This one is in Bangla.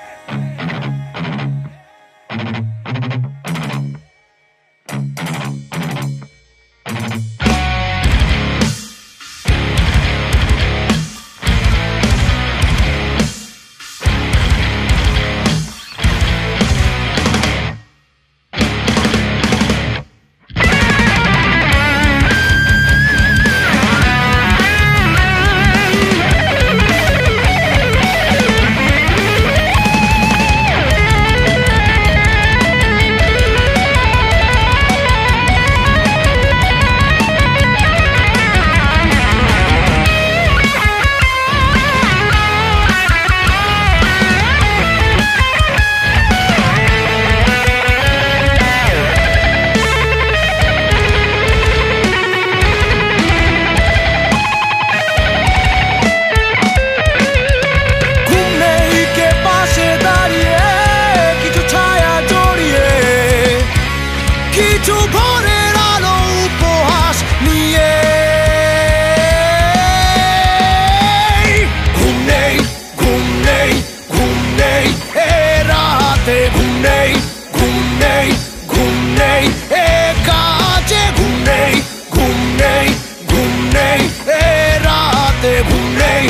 ঘুম ভোরের আলো উপহাস নিয়ে ঘুম নেই ঘুম নেই ঘুম নেই এ রাতে ঘুম নেই ঘুম নেই ঘুম নেই এ কাজে ঘুম নেই ঘুম নেই ঘুম নেই এ রাতে ঘুম নেই